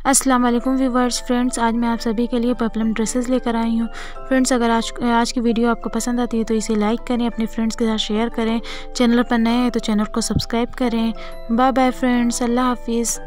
अस्सलाम वालेकुम viewers, friends, आज मैं आप सभी के लिए पपलम ड्रेसेस लेकर आई हूँ। फ्रेंड्स, अगर आज आज की वीडियो आपको पसंद आती है तो इसे लाइक करें, अपने फ्रेंड्स के साथ शेयर करें। चैनल पर नए हैं तो चैनल को सब्सक्राइब करें। बाय बाय फ्रेंड्स, अल्लाह हाफिज़।